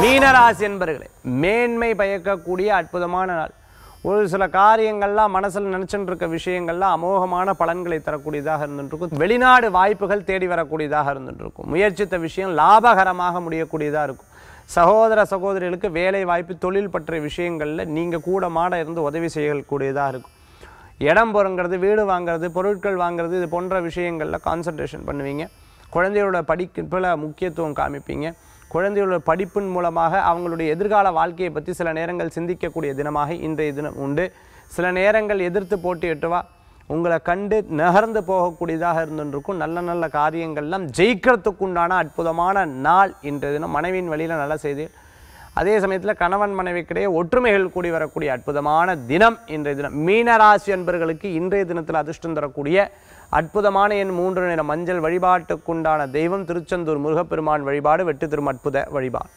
மீனராசி என்பர்களே மேன்மை பயக்கக்கூடிய அற்புதமான நாள். ஒரு சில காரியங்கள்லாம் மனசில் நினச்சிட்டு இருக்க விஷயங்கள்லாம் அமோகமான பலன்களை தரக்கூடியதாக இருந்துருக்கும் வெளிநாடு வாய்ப்புகள் தேடி வரக்கூடியதாக இருந்துருக்கும் முயற்சித்த விஷயம் லாபகரமாக முடியக்கூடியதாக இருக்கும். சகோதர சகோதரிகளுக்கு வேலை வாய்ப்பு தொழில் பற்றிய விஷயங்களில் நீங்கள் கூட மாட இருந்து உதவி செய்யக்கூடியதாக இருக்கும். இடம் போகிறங்கிறது வீடு வாங்குறது பொருட்கள் வாங்குறது இது போன்ற விஷயங்களில் கான்சன்ட்ரேஷன் பண்ணுவீங்க. குழந்தையோட படிப்பில் முக்கியத்துவம் காமிப்பீங்க. குழந்தையோட படிப்பின் மூலமாக அவங்களுடைய எதிர்கால வாழ்க்கையை பற்றி சில நேரங்கள் சிந்திக்கக்கூடிய தினமாக இன்றைய தினம் உண்டு. சில நேரங்கள் எதிர்த்து போட்டியிட்டுவா உங்களை கண்டு நகர்ந்து போகக்கூடியதாக இருந்துருக்கும் நல்ல நல்ல காரியங்கள்லாம் ஜெயிக்கிறதுக்குண்டான அற்புதமான நாள் இன்றைய தினம். மனைவியின் வழியில் நல்ல செய்தி அதே சமயத்தில் கணவன் மனைவிக்கிடையே ஒற்றுமைகள் கூடி வரக்கூடிய அற்புதமான தினம் இன்றைய தினம். மீனராசி அன்பர்களுக்கு இன்றைய தினத்தில் அதிர்ஷ்டம் தரக்கூடிய அற்புதமான என் மூன்று நிற மஞ்சள் வழிபாட்டுக்குண்டான தெய்வம் திருச்செந்தூர் முருகப்பெருமான் வழிபாடு வெட்டு திருமற்புத வழிபாடு.